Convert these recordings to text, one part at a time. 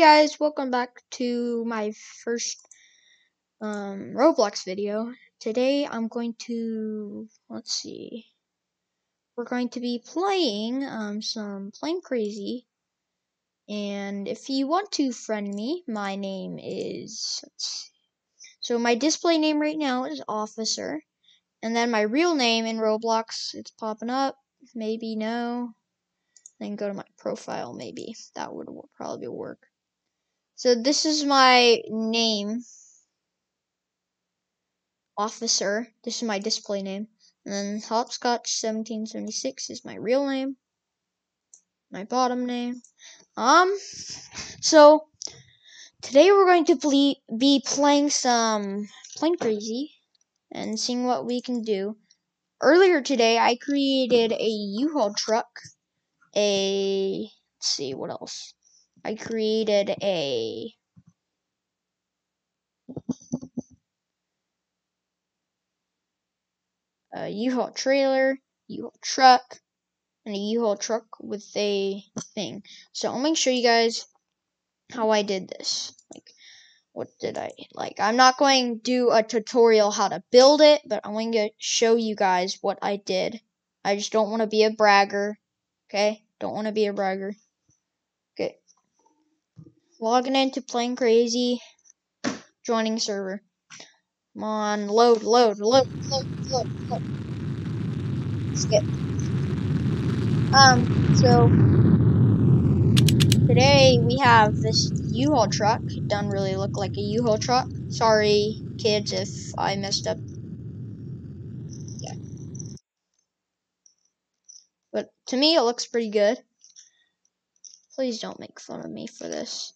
guys, welcome back to my first um, Roblox video. Today I'm going to, let's see, we're going to be playing um, some Plane Crazy. And if you want to friend me, my name is, so my display name right now is Officer. And then my real name in Roblox, it's popping up, maybe no, then go to my profile maybe that would probably work so this is my name. Officer this is my display name. And then hopscotch 1776 is my real name. My bottom name. Um so today we're going to be playing some plane crazy and seeing what we can do. Earlier today i created a u-haul truck a let's see what else. I created a a U-Haul trailer, U-Haul truck, and a U-Haul truck with a thing. So I'll make show you guys how I did this. Like, what did I like? I'm not going to do a tutorial how to build it, but I'm going to show you guys what I did. I just don't want to be a bragger. Okay? Don't want to be a bragger. Logging into Plane Crazy. Joining server. Come on, load, load, load, load, load, load. Skip. Um, so today we have this U-Haul truck. It doesn't really look like a U-Haul truck. Sorry, kids, if I messed up Yeah. But to me, it looks pretty good. Please don't make fun of me for this.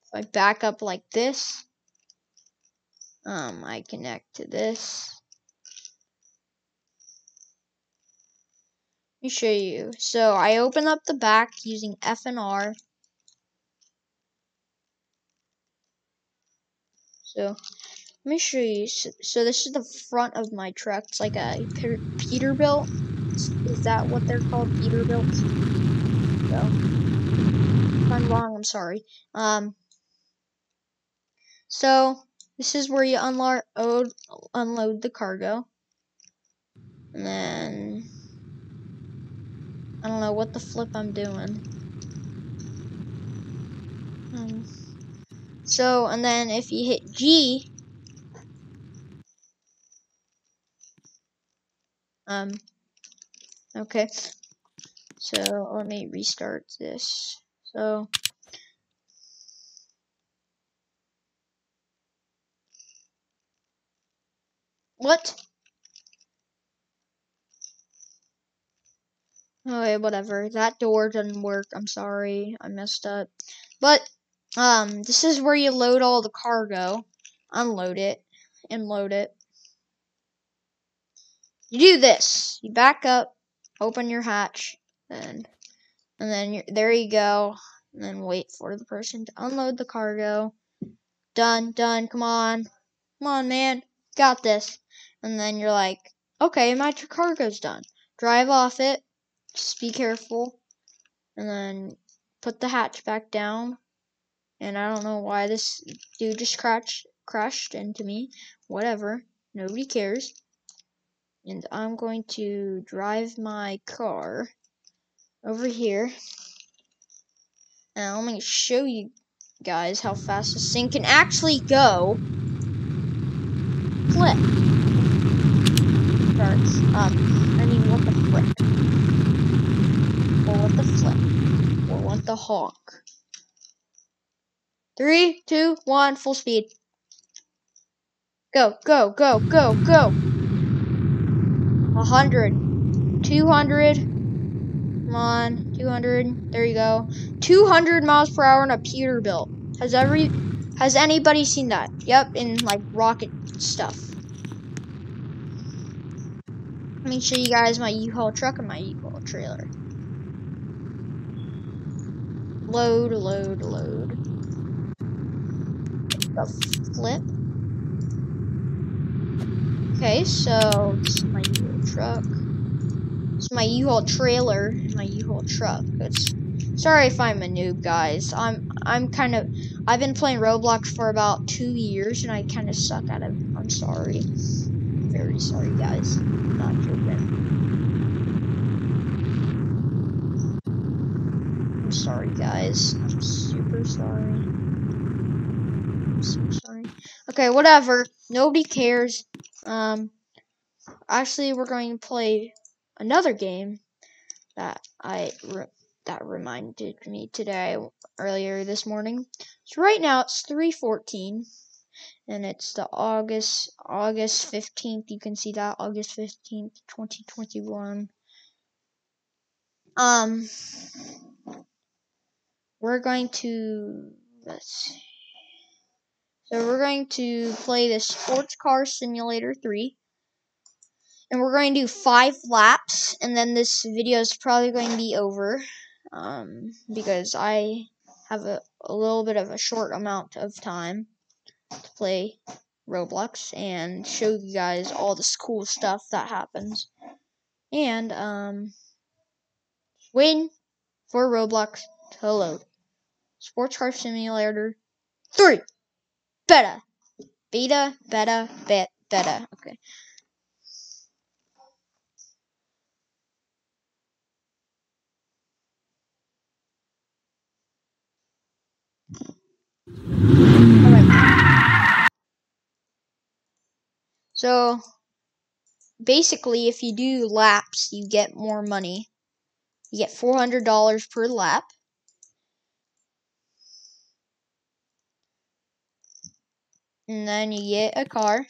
If I back up like this, um, I connect to this. Let me show you. So I open up the back using F and R. So let me show you. So, so, this is the front of my truck. It's like a Peterbilt. Is that what they're called? Peterbilt? So, if I'm wrong, I'm sorry. Um, so, this is where you unload, unload the cargo. And then, I don't know what the flip I'm doing. Um, so, and then if you hit G, Um, okay. So let me restart this. So what? Okay, whatever. That door didn't work. I'm sorry. I messed up. But um this is where you load all the cargo, unload it, and load it. You do this. You back up, open your hatch, and and then there you go. And then wait for the person to unload the cargo. Done, done. Come on, come on, man. Got this. And then you're like, okay, my cargo's done. Drive off it. Just be careful. And then put the hatch back down. And I don't know why this dude just crashed crashed into me. Whatever. Nobody cares and I'm going to drive my car over here and I'm going to show you guys how fast this thing can actually go flip starts um I mean what the flip or what the flip or what the honk three two one full speed go go go go go 100, 200, come on, 200, there you go. 200 miles per hour in a Peterbilt. Has every, has anybody seen that? Yep, in like rocket stuff. Let me show you guys my U-Haul truck and my U-Haul trailer. Load, load, load. The flip. Okay, so this is my U-Haul truck. It's my U-Haul trailer, and my U-Haul truck. It's Sorry if I'm a noob, guys. I'm I'm kind of I've been playing Roblox for about two years, and I kind of suck at it. I'm sorry. Very sorry, guys. Not joking. I'm sorry, guys. I'm super sorry. I'm so sorry. Okay, whatever. Nobody cares. Um, actually, we're going to play another game that I re that reminded me today earlier this morning. So right now it's 3:14 and it's the August August 15th. You can see that August 15th, 2021. Um we're going to let's see. So we're going to play the Sports Car Simulator 3 and we're going to do five laps and then this video is probably going to be over um, because I have a, a little bit of a short amount of time to play Roblox and show you guys all this cool stuff that happens. And um, waiting for Roblox. To load Sports Car Simulator 3 beta. Beta beta beta beta. Okay So, basically, if you do laps, you get more money. You get $400 per lap. And then you get a car.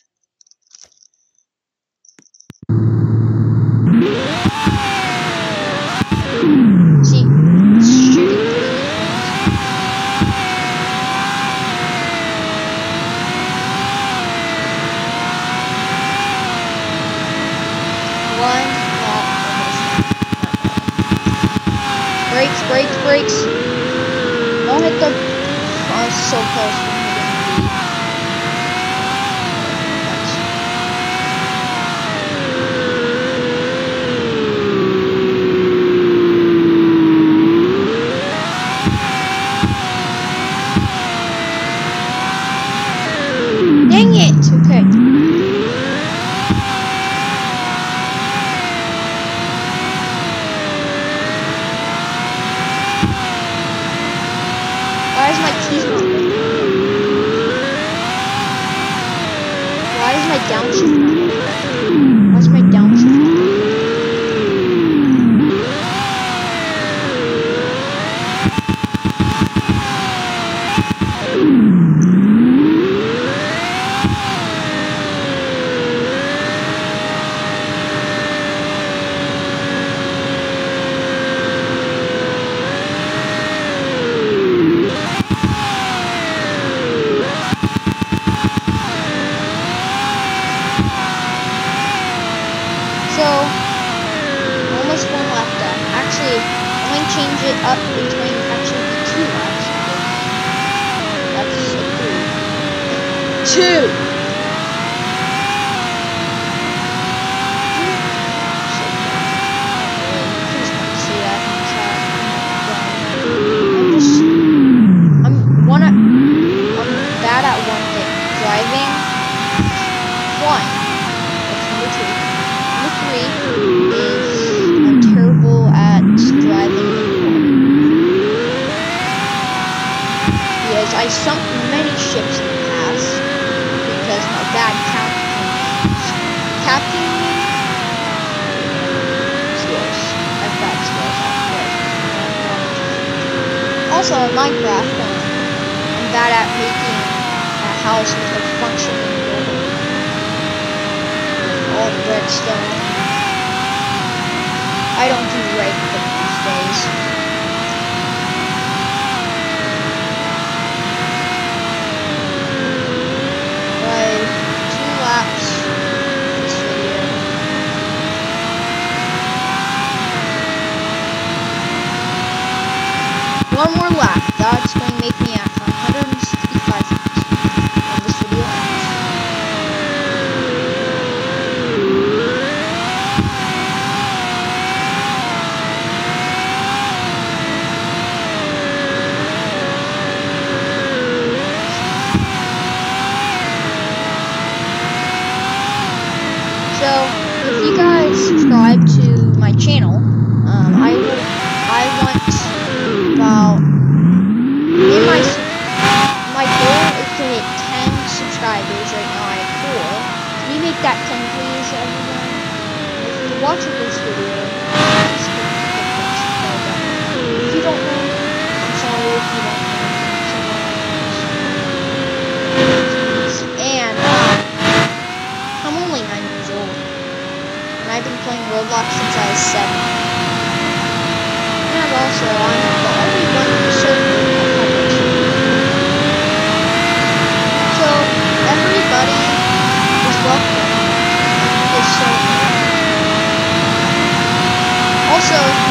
Brakes, brakes, brakes. Don't hit the. Oh, it's so close Dang it! Okay. Up. To actually two because That's a three. Two! Also, in Minecraft, I'm bad at making a house with a functioning building all the redstone. I don't do click these days. Right, two laps this video. One more lap. That's going to make me and I've been playing Roblox since I was 7. And also I'm also on the only one server So, everybody is welcome to this server. Also,